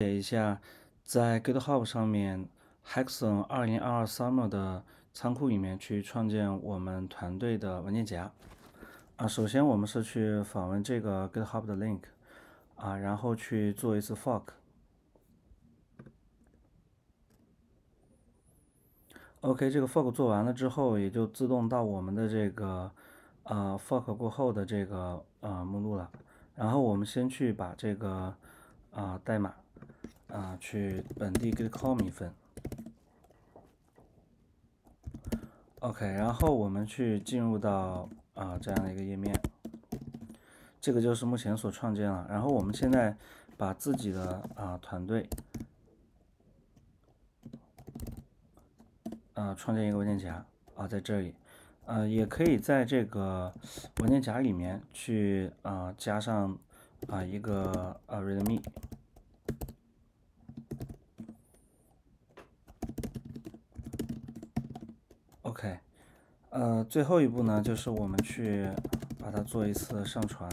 写一下，在 GitHub 上面 Hexon 2022 Summer 的仓库里面去创建我们团队的文件夹。啊，首先我们是去访问这个 GitHub 的 link，啊，然后去做一次 fork。OK，这个 fork 做完了之后，也就自动到我们的这个呃 fork 过后的这个呃目录了。然后我们先去把这个啊代码。啊，去本地 git com 一份，OK，然后我们去进入到啊这样的一个页面，这个就是目前所创建了。然后我们现在把自己的啊团队啊创建一个文件夹啊在这里，呃，也可以在这个文件夹里面去啊加上啊一个啊 readme。OK，呃，最后一步呢，就是我们去把它做一次上传。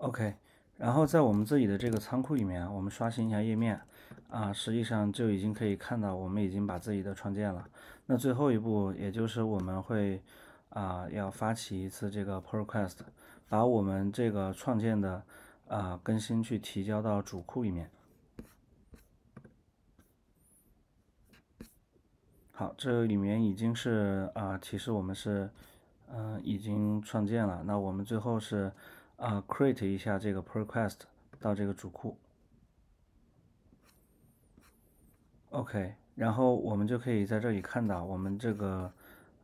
OK，然后在我们自己的这个仓库里面，我们刷新一下页面。啊，实际上就已经可以看到，我们已经把自己的创建了。那最后一步，也就是我们会啊，要发起一次这个 p r request，把我们这个创建的啊更新去提交到主库里面。好，这里面已经是啊提示我们是嗯已经创建了。那我们最后是啊 create 一下这个 request 到这个主库。OK，然后我们就可以在这里看到，我们这个，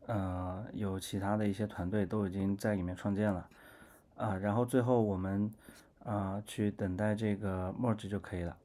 呃，有其他的一些团队都已经在里面创建了，啊，然后最后我们，啊，去等待这个 merge 就可以了。